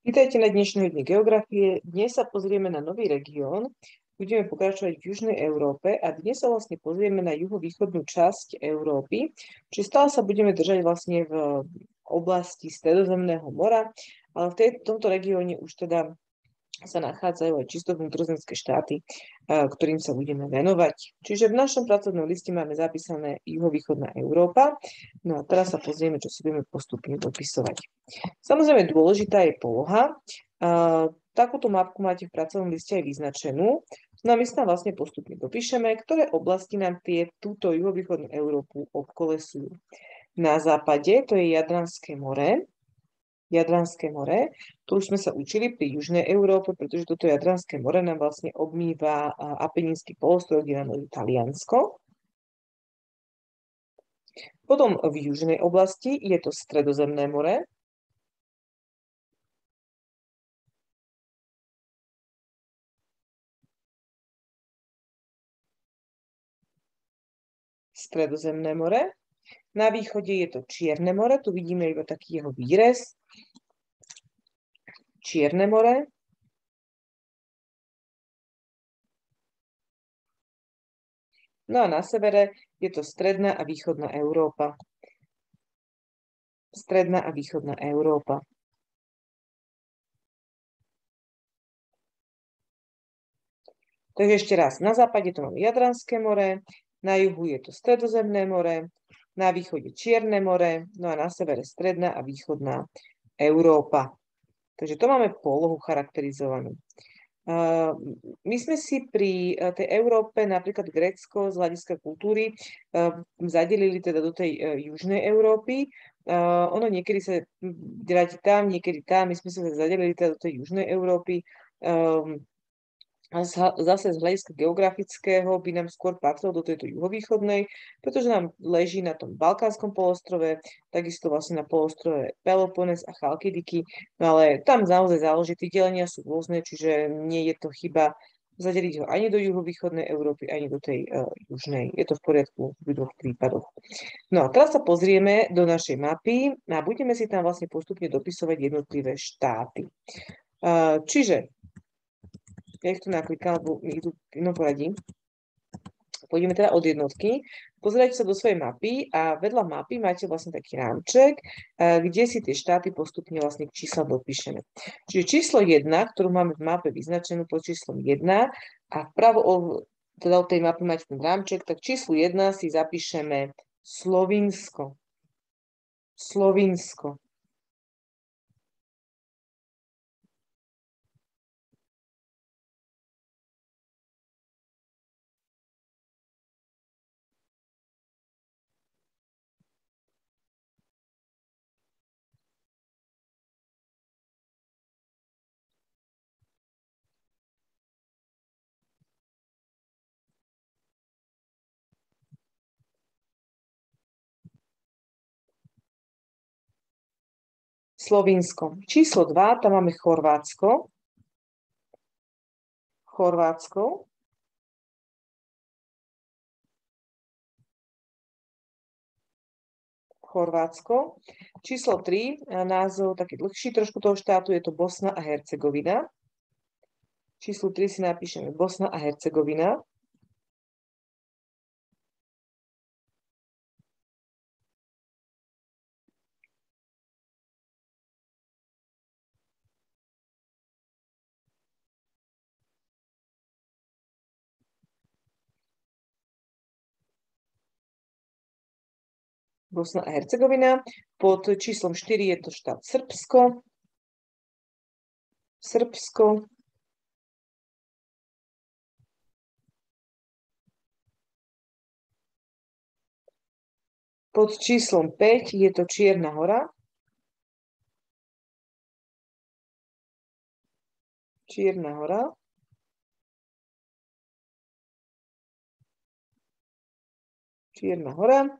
Vítajte na dnešnej dni geografie. Dnes sa pozrieme na nový región. Budeme pokračovať v Južnej Európe a dnes sa vlastne pozrieme na juhovýchodnú časť Európy. Čiže stále sa budeme držať vlastne v oblasti Stredozemného mora, ale v tej, tomto regióne už teda sa nachádzajú aj čisto vnútrozemské štáty, ktorým sa budeme venovať. Čiže v našom pracovnom liste máme zapísané juhovýchodná Európa. No a teraz sa pozrieme, čo si budeme postupne dopisovať. Samozrejme, dôležitá je poloha. Takúto mapku máte v pracovnom liste aj vyznačenú. No a my sa vlastne postupne dopíšeme, ktoré oblasti nám tie, túto juhovýchodnú Európu obkolesujú. Na západe to je Jadranské more, Jadranské more. Tu už sme sa učili pri Južnej Európe, pretože toto Jadranské more nám vlastne obmýva Apeninský polostrov, kde nám Taliansko. Potom v južnej oblasti je to Stredozemné more. Stredozemné more. Na východe je to Čierne more, tu vidíme iba taký jeho výrez. Čierne more. No a na severe je to stredná a východná Európa. Stredná a východná Európa. Takže ešte raz, na západe to máme Jadranské more, na juhu je to Stredozemné more, na východe Čierne more, no a na severe Stredná a východná Európa. Takže to máme polohu charakterizovanú. My sme si pri uh, tej Európe, napríklad Grécko z hľadiska kultúry, uh, zadelili teda do tej južnej Európy. Ono niekedy sa delí tam, niekedy tam. My sme sa zadelili teda do tej južnej Európy. A zase z hľadiska geografického by nám skôr patrilo do tejto juhovýchodnej, pretože nám leží na tom Balkánskom polostrove, takisto vlastne na polostrove Pelopones a Chalkidiky, no ale tam naozaj záleží, tie delenia sú rôzne, čiže nie je to chyba zadeliť ho ani do juhovýchodnej Európy, ani do tej uh, južnej. Je to v poriadku v dvoch prípadoch. No a teraz sa pozrieme do našej mapy a budeme si tam vlastne postupne dopisovať jednotlivé štáty. Uh, čiže ja ich tu naklikám, lebo mi idú v inom poradí. Pôjdeme teda od jednotky. Pozerajte sa do svojej mapy a vedľa mapy máte vlastne taký rámček, kde si tie štáty postupne vlastne čísla dopíšeme. Čiže číslo 1, ktorú máme v mape vyznačenú pod číslom 1 a vpravo teda od tej mapy máte ten rámček, tak číslu 1 si zapíšeme Slovinsko. Slovinsko. Slovinsko. Číslo 2, tam máme Chorvátsko. Chorvátsko. Chorvátsko. Číslo 3, názov taký dlhší trošku toho štátu, je to Bosna a Hercegovina. Číslo 3 si napíšeme Bosna a Hercegovina. Bosna a Hercegovina. Pod číslom 4 je to štát Srbsko. Srbsko. Pod číslom 5 je to Čierna hora. Čierna hora. Čierna hora.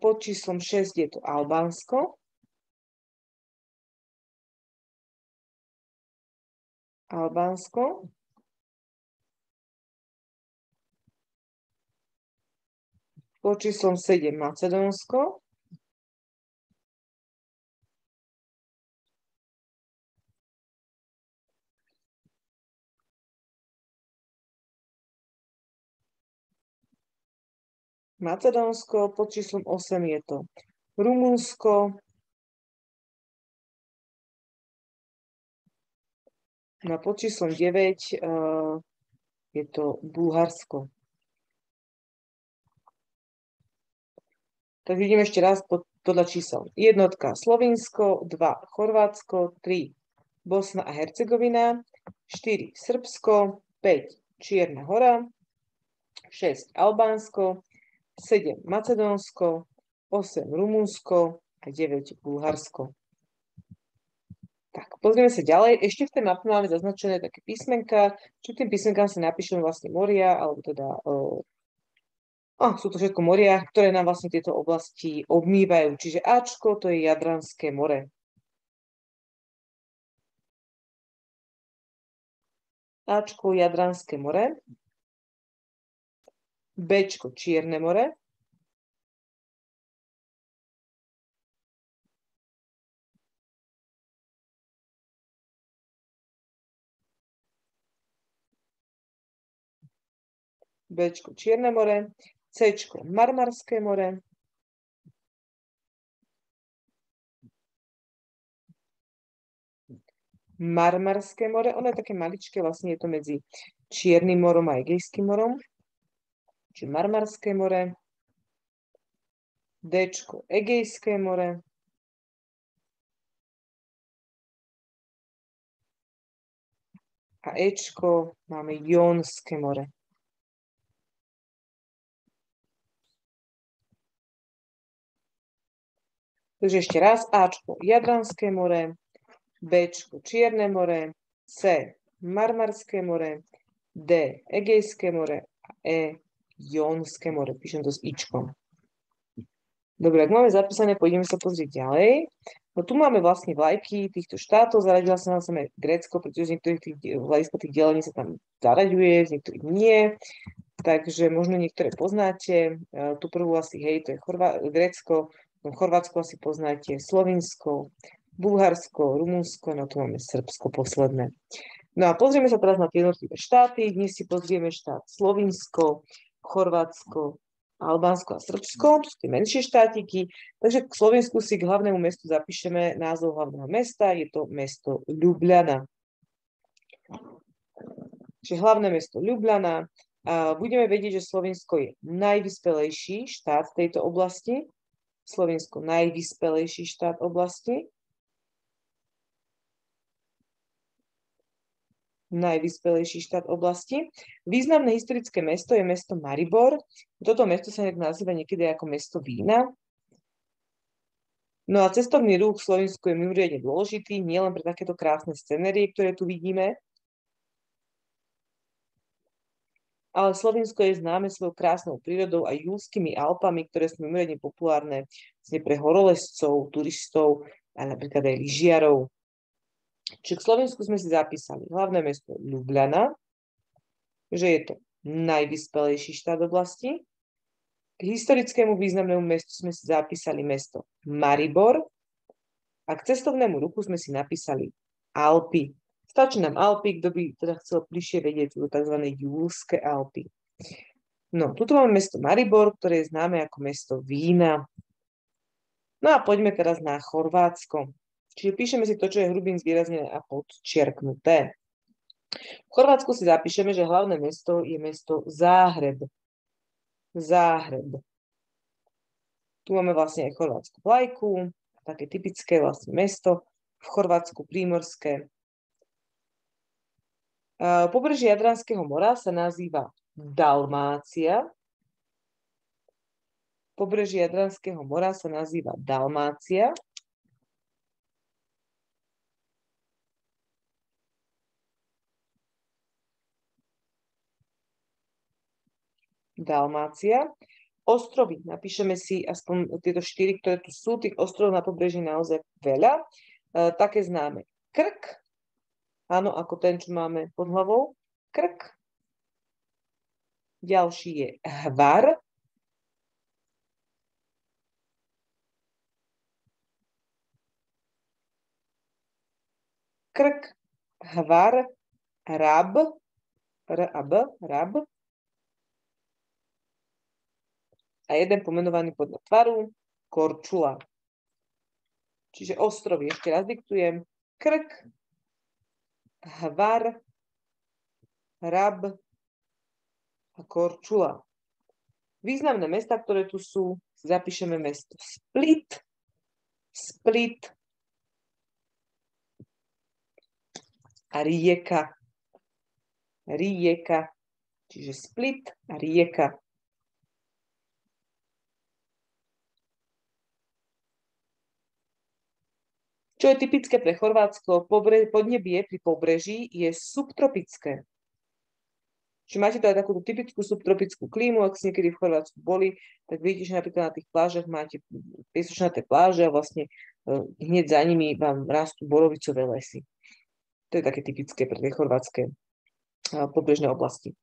Pod číslom 6 je to Albánsko. Albánsko. Pod číslom 7 Macedónsko. Macedónsko, pod číslom 8 je to Rumunsko, no pod číslom 9 uh, je to Bulharsko. Tak vidím ešte raz pod, podľa čísel. Jednotka Slovinsko, 2 Chorvátsko, 3 Bosna a Hercegovina, 4 Srbsko, 5 Čierna hora, 6 Albánsko, 7 Macedónsko, 8 Rumunsko a 9 Bulharsko. Tak, pozrieme sa ďalej. Ešte v tej mape máme zaznačené také písmenka. Čo tým písmenkám si napíšem vlastne moria, alebo teda o, oh, sú to všetko moria, ktoré nám vlastne tieto oblasti obmývajú. Čiže Ačko to je Jadranské more. Ačko Jadranské more. Bčko Čierne more. Bčko Čierne more, Cčko Marmarské more, Marmarské more, ono je také maličké, vlastne je to medzi Čiernym morom a Egejským morom, čiže Marmarské more, Dčko Egejské more, a Ečko máme Jónske more. Takže ešte raz Ačko Jadranské more, Bčko Čierne more, C Marmarské more, D Egejské more a E Jónske more. Píšem to s Ičkom. Dobre, ak máme zapísané, pôjdeme sa pozrieť ďalej. No tu máme vlastne vlajky týchto štátov, zaradila sa nám Grécko, pretože z niektorých tých, hľadiska tých delení sa tam zaraďuje, z niektorých nie. Takže možno niektoré poznáte. E, tu prvú asi, hej, to je Chorvá- Grécko, Chorvátsko asi poznáte, Slovinsko, Bulharsko, Rumunsko, no tu máme Srbsko posledné. No a pozrieme sa teraz na tie jednotlivé štáty. Dnes si pozrieme štát Slovinsko, Chorvátsko, Albánsko a Srbsko, to sú tie menšie štátiky. Takže k Slovensku si k hlavnému mestu zapíšeme názov hlavného mesta, je to mesto Ljubljana. Čiže hlavné mesto Ljubljana. A budeme vedieť, že Slovensko je najvyspelejší štát v tejto oblasti. Slovensko najvyspelejší štát oblasti. Najvyspelejší štát oblasti. Významné historické mesto je mesto Maribor. Toto mesto sa nazýva niekedy ako mesto vína. No a cestovný ruch v Slovensku je mimoriadne dôležitý, nielen pre takéto krásne scenérie, ktoré tu vidíme, ale Slovensko je známe svojou krásnou prírodou a júlskými Alpami, ktoré sú mimoriadne populárne pre horolezcov, turistov a napríklad aj lyžiarov. Čiže k Slovensku sme si zapísali hlavné mesto Ljubljana, že je to najvyspelejší štát oblasti. K historickému významnému mestu sme si zapísali mesto Maribor a k cestovnému ruchu sme si napísali Alpy. Stačí nám Alpy, kto by teda chcel bližšie vedieť, sú to tzv. Júlske Alpy. No, tuto máme mesto Maribor, ktoré je známe ako mesto vína. No a poďme teraz na Chorvátsko. Čiže píšeme si to, čo je hrubým zvýraznené a podčiarknuté. V Chorvátsku si zapíšeme, že hlavné mesto je mesto Záhreb. Záhreb. Tu máme vlastne aj chorvátsku vlajku, také typické vlastne mesto v Chorvátsku prímorské. Pobrežie Jadranského mora sa nazýva Dalmácia. Pobrežie Jadranského mora sa nazýva Dalmácia. Dalmácia. Ostrovy, napíšeme si aspoň tieto štyri, ktoré tu sú, tých ostrovov na pobreží naozaj veľa. E, také známe Krk, Áno, ako ten, čo máme pod hlavou. Krk. Ďalší je hvar. Krk, hvar, rab, rab, rab. A jeden pomenovaný podľa tvaru, Korčula. Čiže ostrovy, ešte raz diktujem, Krk, Hvar, Rab a Korčula. Významné mesta, ktoré tu sú, zapíšeme mesto Split, Split a rieka. Rieka, čiže Split a rieka. Čo je typické pre Chorvátsko, podnebie pri pobreží je subtropické. Čiže máte aj takú typickú subtropickú klímu, ak ste niekedy v Chorvátsku boli, tak vidíte, že napríklad na tých plážach máte piesočnaté pláže a vlastne e, hneď za nimi vám rastú borovicové lesy. To je také typické pre tie chorvátske e, pobrežné oblasti.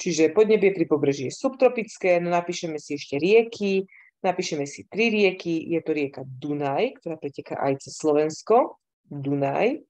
Čiže podnebie pri pobreží je subtropické, no napíšeme si ešte rieky, napíšeme si tri rieky, je to rieka Dunaj, ktorá preteká aj cez Slovensko, Dunaj,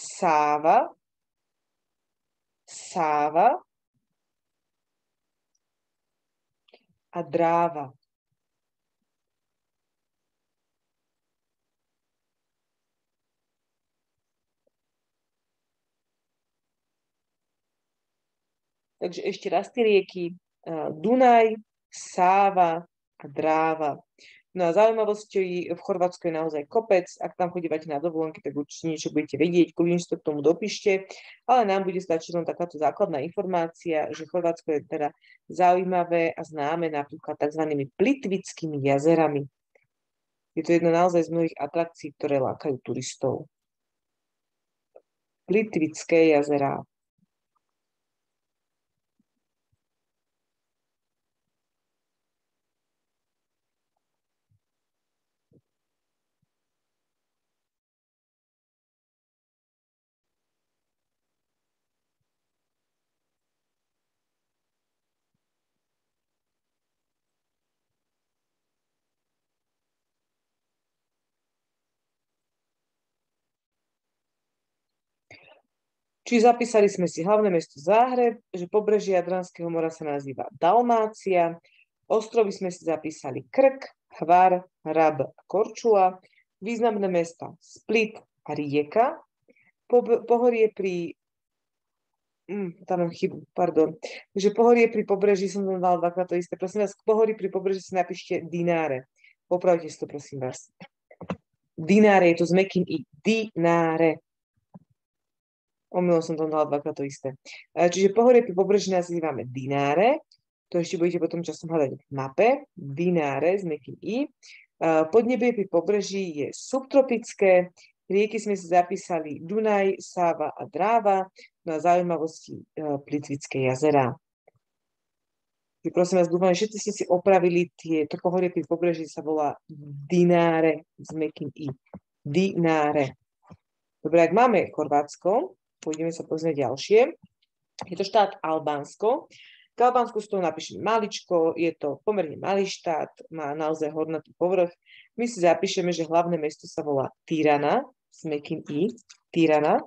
Sáva, Sáva. A Dráva. Takže ešte raz tie rieky Dunaj, Sáva a Dráva. No a zaujímavosťou v Chorvátsku je naozaj kopec. Ak tam chodívate na dovolenky, tak určite niečo budete vedieť, kľudne to k tomu dopíšte. Ale nám bude stačiť len takáto základná informácia, že Chorvátsko je teda zaujímavé a známe napríklad tzv. plitvickými jazerami. Je to jedna naozaj z mnohých atrakcií, ktoré lákajú turistov. Plitvické jazera. Čiže zapísali sme si hlavné mesto Záhreb, že pobrežie Jadranského mora sa nazýva Dalmácia, ostrovy sme si zapísali Krk, Hvar, Rab a Korčula, významné mesta Split a Rijeka, pohorie pri Mm, tam mám chybu, pardon. Takže pohorie pri pobreží som tam dala dvakrát to isté. Prosím vás, k pohorí pri pobreží si napíšte dináre. Popravte si to, prosím vás. Dináre je to s mekým i. Dináre. Omylom som tam dala dvakrát to isté. E, čiže pohorie pri pobreží nazývame Dináre. To ešte budete potom časom hľadať v mape. Dináre s mekým i. E, podnebie pri pobreží je subtropické. Rieky sme si zapísali Dunaj, Sáva a Dráva. No a zaujímavosti e, Plitvické jazera. Čiže prosím vás, dúfam, všetci ste si opravili tie, to pohorie pri pobreží sa volá Dináre s mekým i. Dináre. Dobre, ak máme Chorvátsko, pôjdeme sa pozrieť ďalšie. Je to štát Albánsko. K Albánsku z toho napíšem maličko, je to pomerne malý štát, má naozaj hornatý povrch. My si zapíšeme, že hlavné mesto sa volá Tirana, s mekým i, Tirana.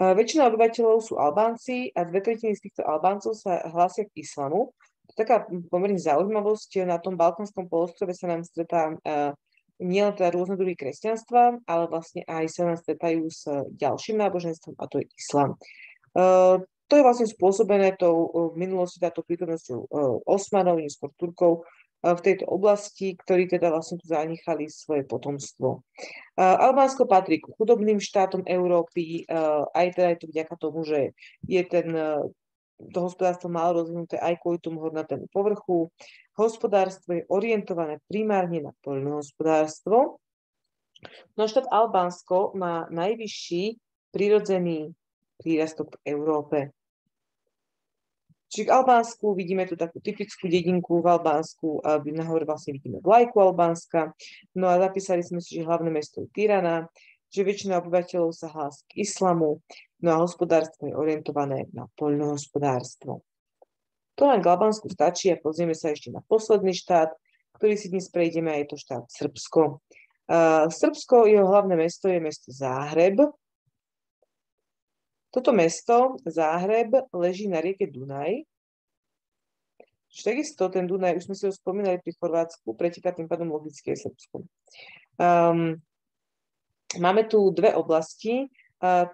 Väčšina obyvateľov sú Albánci a dve tretiny z týchto Albáncov sa hlásia k islamu. Taká pomerne zaujímavosť, na tom Balkánskom polostrove sa nám stretá uh, nielen teda rôzne druhy kresťanstva, ale vlastne aj sa nám stretajú s ďalším náboženstvom a to je islam. Uh, to je vlastne spôsobené tou v minulosti táto prítomnosťou uh, Osmanov, neskôr Turkov, v tejto oblasti, ktorí teda vlastne tu zanechali svoje potomstvo. Albánsko patrí k chudobným štátom Európy, aj teda je to vďaka tomu, že je ten, to hospodárstvo málo rozvinuté aj kvôli tomu hodnatému povrchu. Hospodárstvo je orientované primárne na poľnohospodárstvo. No štát Albánsko má najvyšší prírodzený prírastok v Európe. Čiže k Albánsku vidíme tu takú typickú dedinku v Albánsku, nahore vlastne vidíme vlajku Albánska. No a zapísali sme si, že hlavné mesto je Tirana, že väčšina obyvateľov sa hlási k islamu, no a hospodárstvo je orientované na poľnohospodárstvo. To len k Albánsku stačí a pozrieme sa ešte na posledný štát, ktorý si dnes prejdeme a je to štát Srbsko. Uh, Srbsko, jeho hlavné mesto je mesto Záhreb, toto mesto, Záhreb, leží na rieke Dunaj. Takisto ten Dunaj, už sme si ho spomínali pri Chorvátsku, preteká tým pádom logicky aj Srbsku. Um, máme tu dve oblasti. Uh,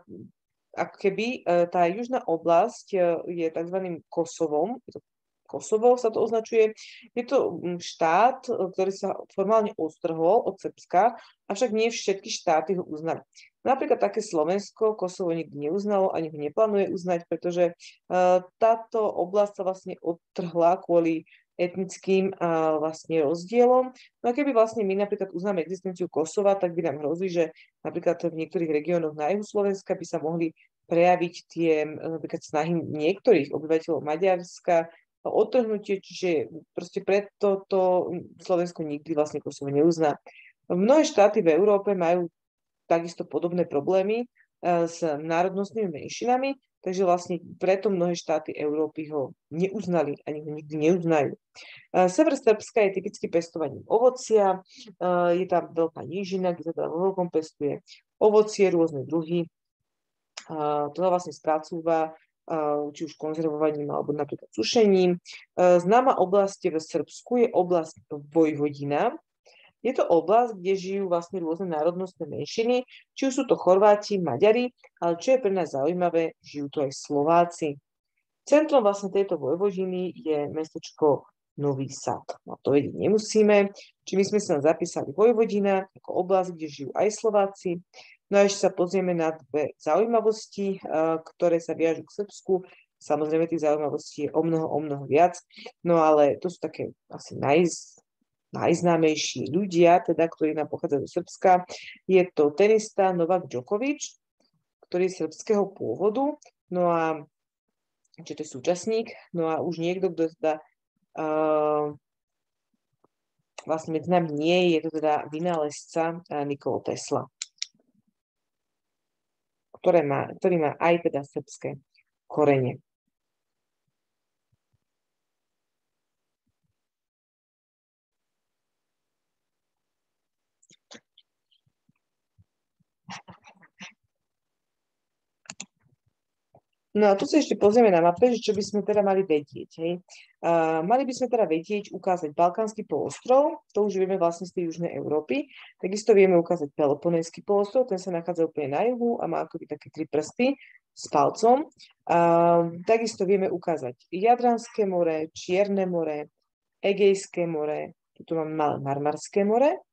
ako keby uh, tá južná oblasť uh, je tzv. Kosovom, Kosovo sa to označuje. Je to štát, ktorý sa formálne ostrhol od Srbska, avšak nie všetky štáty ho uznali. Napríklad také Slovensko Kosovo nikdy neuznalo, ani ho neplánuje uznať, pretože uh, táto oblasť sa vlastne odtrhla kvôli etnickým uh, vlastne rozdielom. No a keby vlastne my napríklad uznáme existenciu Kosova, tak by nám hrozí, že napríklad v niektorých regiónoch na juhu Slovenska by sa mohli prejaviť tie napríklad snahy niektorých obyvateľov Maďarska, odtrhnutie, čiže proste preto to Slovensko nikdy vlastne Kosovo neuzná. Mnohé štáty v Európe majú takisto podobné problémy e, s národnostnými menšinami, takže vlastne preto mnohé štáty Európy ho neuznali, ani ho nikdy neuznajú. E, sever Srbska je typicky pestovaním ovocia, e, je tam veľká nížina, kde sa teda vo veľkom pestuje ovocie, rôzne druhy. To sa vlastne spracúva či už konzervovaním alebo napríklad sušením. Známa oblasť v Srbsku je oblasť Vojvodina, je to oblasť, kde žijú vlastne rôzne národnostné menšiny, či už sú to Chorváti, Maďari, ale čo je pre nás zaujímavé, žijú tu aj Slováci. Centrom vlastne tejto vojvožiny je mestečko Nový Sad. No to vedieť nemusíme, či my sme sa zapísali Vojvodina ako oblasť, kde žijú aj Slováci. No a ešte sa pozrieme na dve zaujímavosti, ktoré sa viažú k Srbsku. Samozrejme, tých zaujímavostí je o mnoho, o mnoho viac, no ale to sú také asi naj, najznámejší ľudia, teda, ktorí nám pochádzajú zo Srbska. Je to tenista Novak Djokovic, ktorý je srbského pôvodu, no a čo to je súčasník, no a už niekto, kto teda uh, vlastne medzi nami nie je, je to teda vynálezca uh, Nikola Tesla, ktoré má, ktorý má aj teda srbské korene. No a tu sa ešte pozrieme na mape, že čo by sme teda mali vedieť. Hej. Uh, mali by sme teda vedieť ukázať Balkánsky polostrov, to už vieme vlastne z tej južnej Európy. Takisto vieme ukázať Peloponénsky polostrov, ten sa nachádza úplne na juhu a má akoby také tri prsty s palcom. Uh, takisto vieme ukázať Jadranské more, Čierne more, Egejské more, tu máme Marmarské more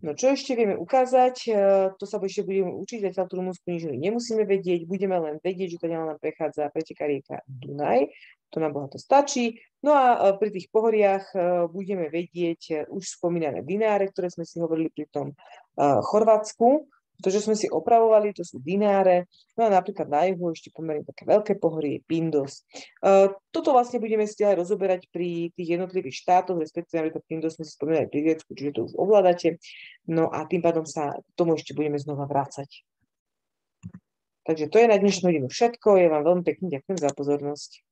No čo ešte vieme ukázať, e, to sa ešte budeme učiť, zatiaľ tú rumúnsku nič nemusíme vedieť, budeme len vedieť, že teda nám prechádza preteká rieka Dunaj, to nám bohato stačí. No a e, pri tých pohoriach e, budeme vedieť už spomínané dináre, ktoré sme si hovorili pri tom Chorvátsku, to, čo sme si opravovali, to sú dináre. No a napríklad na juhu ešte pomerne také veľké pohorie, Pindos. Uh, toto vlastne budeme si ďalej rozoberať pri tých jednotlivých štátoch, respektíve napríklad Pindos sme si spomínali pri Grécku, čiže to už ovládate. No a tým pádom sa k tomu ešte budeme znova vrácať. Takže to je na dnešnú hodinu všetko. Ja vám veľmi pekne ďakujem za pozornosť.